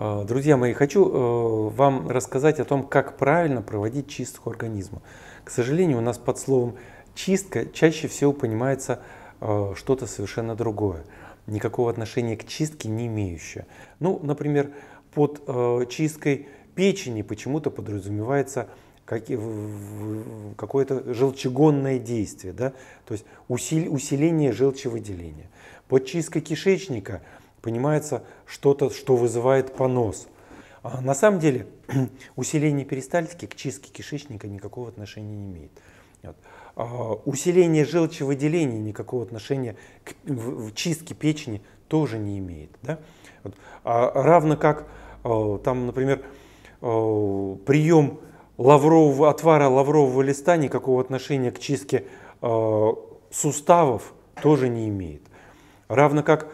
А, друзья мои, хочу э, вам рассказать о том, как правильно проводить чистку организма. К сожалению, у нас под словом чистка чаще всего понимается э, что-то совершенно другое, никакого отношения к чистке не имеющее. Ну, например, под э, чисткой печени почему-то подразумевается какое-то желчегонное действие, да? то есть усиление желчевыделения. Под чисткой кишечника понимается что-то, что вызывает понос. А на самом деле усиление перистальтики к чистке кишечника никакого отношения не имеет. Вот. А усиление желчевыделения никакого отношения к в, в чистке печени тоже не имеет. Да? Вот. А равно как а, там, например, а, прием лаврового, отвара лаврового листа никакого отношения к чистке э, суставов тоже не имеет. Равно как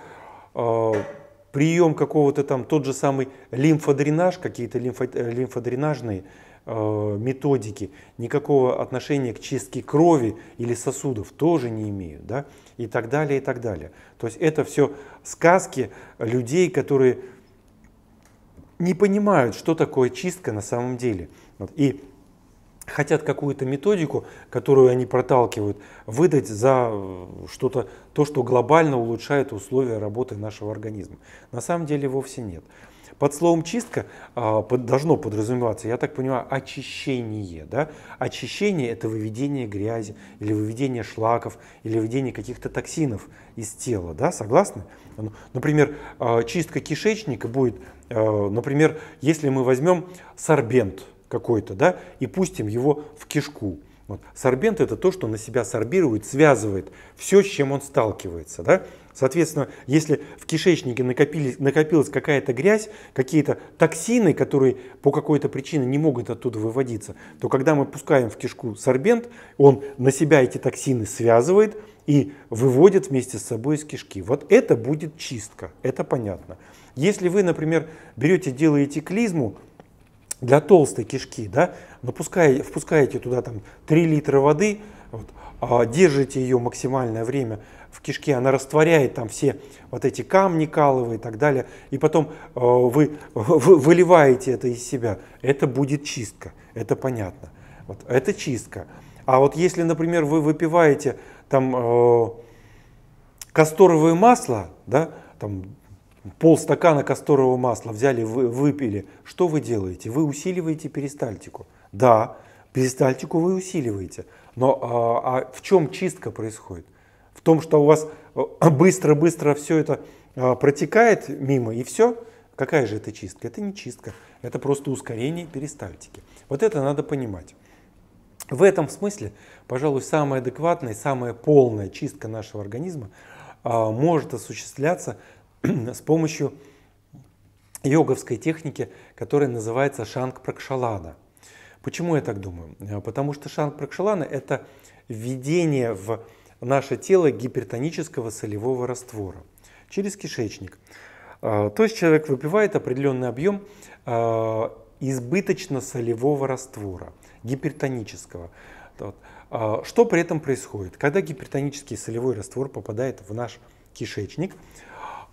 прием какого-то там, тот же самый лимфодренаж, какие-то лимфо, э, лимфодренажные э, методики никакого отношения к чистке крови или сосудов тоже не имеют. Да? И так далее, и так далее. То есть это все сказки людей, которые не понимают, что такое чистка на самом деле. Вот. И хотят какую-то методику, которую они проталкивают, выдать за э, что-то, то, что глобально улучшает условия работы нашего организма. На самом деле вовсе нет. Под словом чистка под, должно подразумеваться, я так понимаю, очищение. Да? Очищение это выведение грязи, или выведение шлаков, или выведение каких-то токсинов из тела. Да? Согласны? Ну, например, а, чистка кишечника будет, например, если мы возьмем сорбент, какой-то, да, и пустим его в кишку. Вот. Сорбент это то, что на себя сорбирует, связывает все, с чем он сталкивается. Да? Соответственно, если в кишечнике накопились, накопилась какая-то грязь, какие-то токсины, которые по какой-то причине не могут оттуда выводиться, то когда мы пускаем в кишку сорбент, он на себя эти токсины связывает и выводит вместе с собой из кишки. Вот это будет чистка, это понятно. Если вы, например, берете, делаете клизму, для толстой кишки, да, напускаете, впускаете туда там 3 литра воды, вот, а держите ее максимальное время в кишке, она растворяет там все вот эти камни каловые и так далее, и потом э, вы, вы выливаете это из себя, это будет чистка, это понятно. Вот, это чистка. А вот если, например, вы выпиваете там э, касторовое масло, да, там полстакана касторового масла взяли, вы, выпили, что вы делаете? Вы усиливаете перистальтику. Да, перистальтику вы усиливаете. Но а, а в чем чистка происходит? В том, что у вас э, быстро-быстро все это а, протекает мимо и все? Какая же это чистка? Это не чистка, это просто ускорение перистальтики. Вот это надо понимать. В этом смысле, пожалуй, самая адекватная, самая полная чистка нашего организма а, может осуществляться с помощью йоговской техники, которая называется шанг пракшалана. Почему я так думаю? Э, потому что шанг пракшалана это введение в наше тело гипертонического солевого раствора через кишечник. Э, то есть человек выпивает определенный объем э, избыточно солевого раствора, гипертонического. Что при этом происходит? Когда гипертонический солевой раствор попадает в наш кишечник,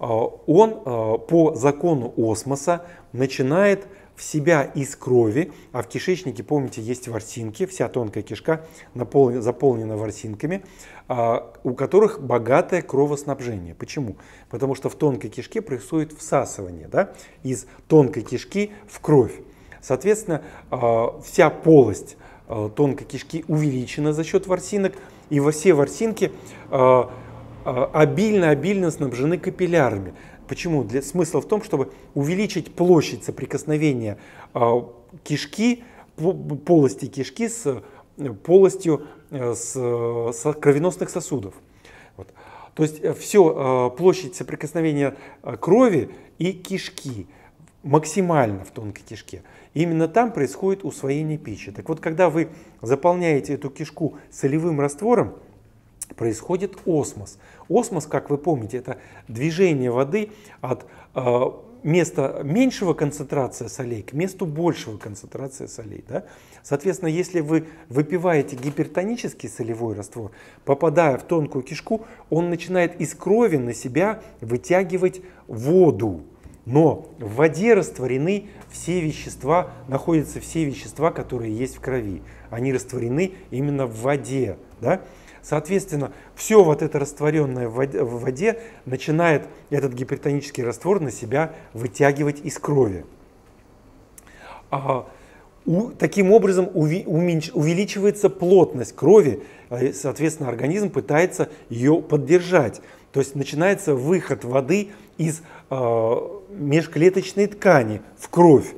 он а, по закону осмоса начинает в себя из крови, а в кишечнике, помните, есть ворсинки, вся тонкая кишка заполнена ворсинками, а, у которых богатое кровоснабжение. Почему? Потому что в тонкой кишке происходит всасывание да, из тонкой кишки в кровь. Соответственно, вся полость тонкой кишки увеличена за счет ворсинок, и во все ворсинки обильно-обильно а, снабжены капиллярами. Почему? Для, смысл в том, чтобы увеличить площадь соприкосновения э, кишки, полости кишки с полостью э, с, с кровеносных сосудов. Вот. То есть э, все, э, площадь соприкосновения крови и кишки максимально в тонкой кишке. именно там происходит усвоение пищи. Так вот, когда вы заполняете эту кишку солевым раствором, происходит осмос. Осмос, как вы помните, это движение воды от э, места меньшего концентрации солей к месту большего концентрации солей. Да? Соответственно, если вы выпиваете гипертонический солевой раствор, попадая в тонкую кишку, он начинает из крови на себя вытягивать воду. Но в воде растворены все вещества, находятся все вещества, которые есть в крови. Они растворены именно в воде. Да? Соответственно, все вот это растворенное в воде, начинает этот гипертонический раствор на себя вытягивать из крови. А, у, таким образом уви, уменьш, увеличивается плотность крови, а, соответственно, организм пытается ее поддержать. То есть начинается выход воды из э, межклеточной ткани в кровь.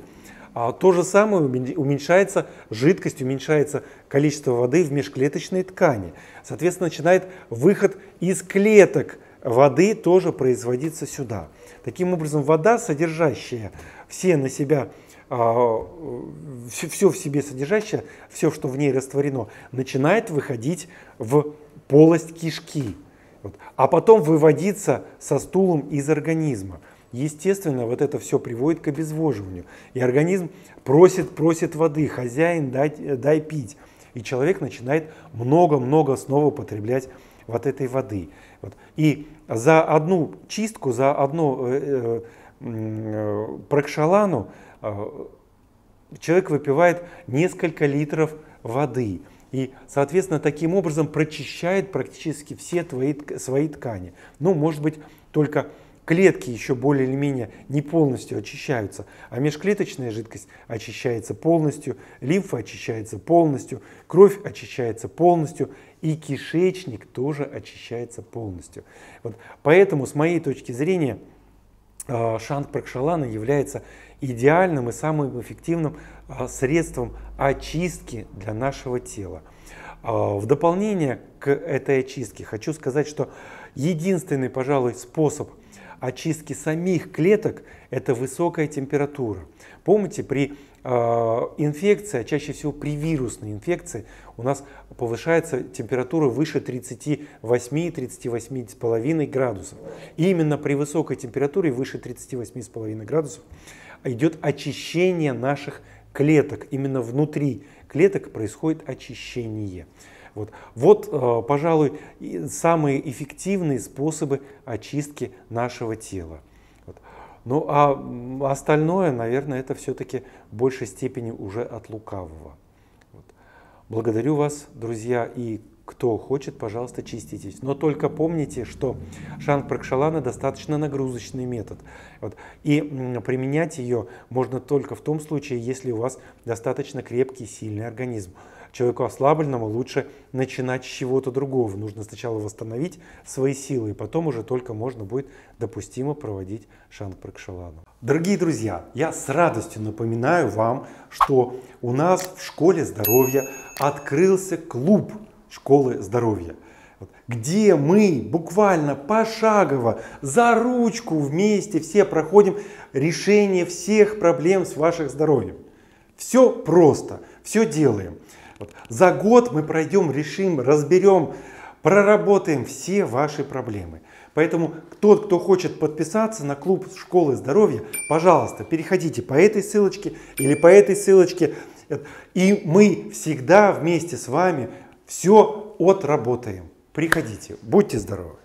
А то же самое уменьшается жидкость, уменьшается количество воды в межклеточной ткани. Соответственно, начинает выход из клеток воды тоже производиться сюда. Таким образом, вода, содержащая все на себя, все, все в себе содержащее, все, что в ней растворено, начинает выходить в полость кишки. А потом выводиться со стулом из организма. Естественно, вот это все приводит к обезвоживанию. И организм просит, просит воды, хозяин, дай, дай пить. И человек начинает много-много снова употреблять вот этой воды. Вот. И за одну чистку, за одну э, э, прокшалану э, человек выпивает несколько литров воды. И, соответственно, таким образом прочищает практически все твои, свои ткани. Ну, может быть, только клетки еще более или менее не полностью очищаются, а межклеточная жидкость очищается полностью, лимфа очищается полностью, кровь очищается полностью и кишечник тоже очищается полностью. Вот поэтому, с моей точки зрения, а, шант пракшалана является идеальным и самым эффективным а, средством очистки для нашего тела. А, в дополнение к этой очистке хочу сказать, что единственный, пожалуй, способ – очистки самих клеток – это высокая температура. Помните, при э, инфекции, а чаще всего при вирусной инфекции, у нас повышается температура выше 38-38,5 градусов. И именно при высокой температуре выше 38,5 градусов идет очищение наших клеток. Именно внутри клеток происходит очищение. Вот, вот э, пожалуй, самые эффективные способы очистки нашего тела. Вот. Ну а остальное, наверное, это все-таки в большей степени уже от лукавого. Вот. Благодарю вас, друзья, и кто хочет, пожалуйста, чиститесь. Но только помните, что шанг пракшалана достаточно нагрузочный метод. Вот. И применять ее можно только в том случае, если у вас достаточно крепкий, сильный организм человеку ослабленному лучше начинать с чего-то другого. Нужно сначала восстановить свои силы, и потом уже только можно будет допустимо проводить шанг пракшалану. Дорогие друзья, я с радостью напоминаю вам, что у нас в школе здоровья открылся клуб школы здоровья где мы буквально пошагово, за ручку вместе все проходим решение всех проблем с вашим здоровьем. Все просто, все делаем. Вот. За год мы пройдем, решим, разберем, проработаем все ваши проблемы. Поэтому тот, кто хочет подписаться на клуб школы здоровья, пожалуйста, переходите по этой ссылочке или по этой ссылочке. И мы всегда вместе с вами все отработаем. Приходите, будьте здоровы.